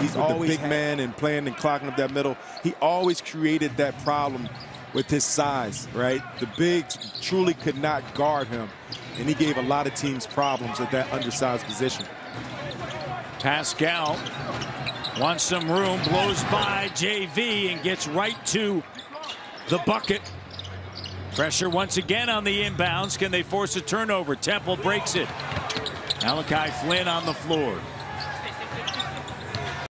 He's with always the big had- man and playing and clogging up that middle. He always created that problem with his size, right? The bigs truly could not guard him, and he gave a lot of teams problems at that undersized position. Pascal wants some room, blows by JV and gets right to the bucket. Pressure once again on the inbounds. Can they force a turnover? Temple breaks it. Malachi Flynn on the floor.